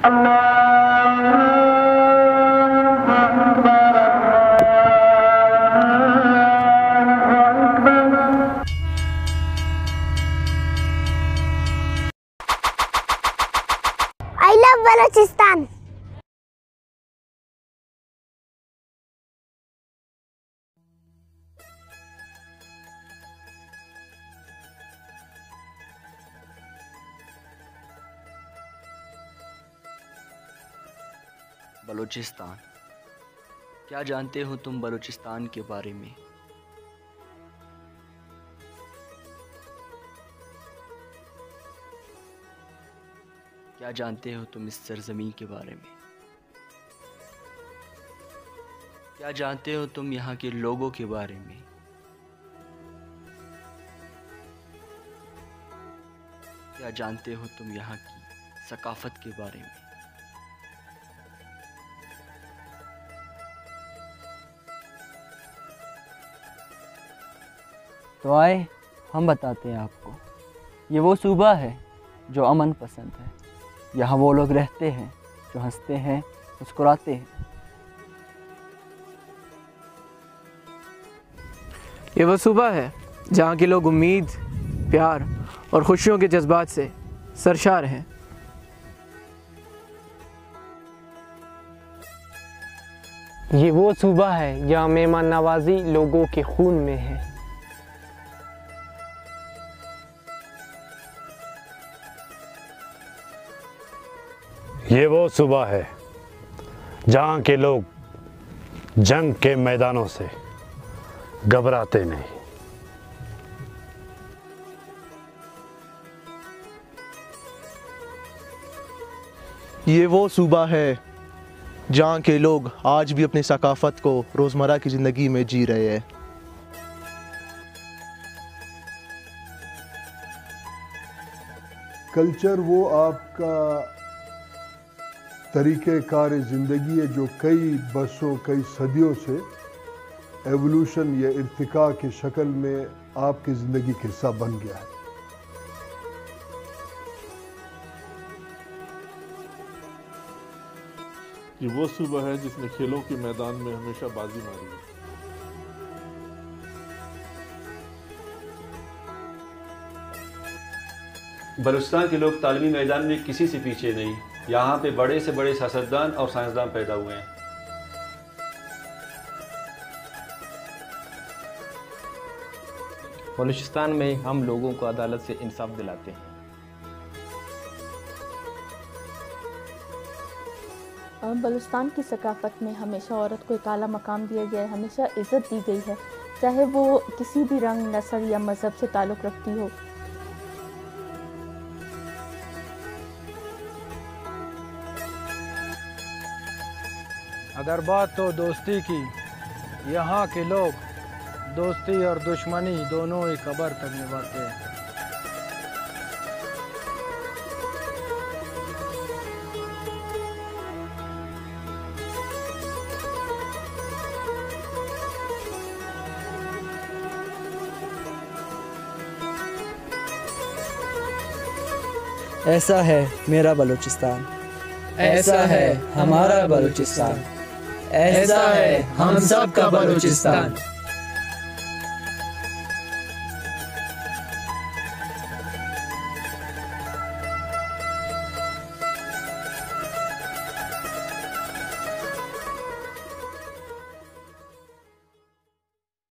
I love Balochistan. Balochistan. क्या जानते हो तुम बलूचिस्तान के बारे में? क्या जानते हो तुम इस सरजमीन के बारे में? क्या जानते हो तुम यहाँ के लोगों के बारे में? क्या जानते हो तुम यहाँ की सकाफत के बारे में? तो आए हम बताते हैं आपको। ये वो सूबा है जो अमन पसंद है। यहाँ वो लोग रहते हैं जो हँसते हैं मुस्कुराते हैं। ये वो सूबा है जहाँ के लोग उम्मीद प्यार और खुशियों के जज्बात से सरशार हैं। ये वो सूबा है जहाँ मेहमान नवाजी लोगों के खून में है। ये वो सुबह है जहाँ के लोग जंग के मैदानों से घबराते नहीं। ये वो सूबा है जहाँ के लोग आज भी अपनी सकाफत को रोज़मर्रा की ज़िंदगी में जी रहे हैं। कल्चर वो आपका तरीक़े कार ज़िंदगी है जो कई बरसों कई सदियों से एवोल्यूशन या इर्तिका की शक्ल में आपकी ज़िंदगी का हिस्सा बन गया है। ये वो सुबह है जिसने खेलों के मैदान में हमेशा बाजी मारी है। बलुचिस्तान के लोग तालीमी मैदान में किसी से पीछे नहीं। यहाँ पे बड़े से बड़े सियासतदान और साइंसदान पैदा हुए हैं। बलूचिस्तान में हम लोगों को अदालत से इंसाफ दिलाते हैं। बलुस्तान की सकाफत में हमेशा औरत को एक आला मकाम दिया गया है हमेशा इज़्ज़त दी गई है। चाहे वो किसी भी रंग नस्ल या मज़हब से ताल्लुक़ रखती हो अगर बात हो दोस्ती की यहाँ के लोग दोस्ती और दुश्मनी दोनों ही कबर तक निभाते हैं। ऐसा है मेरा बलूचिस्तान। ऐसा है हमारा बलूचिस्तान। ऐसा है हम सब का बलूचिस्तान।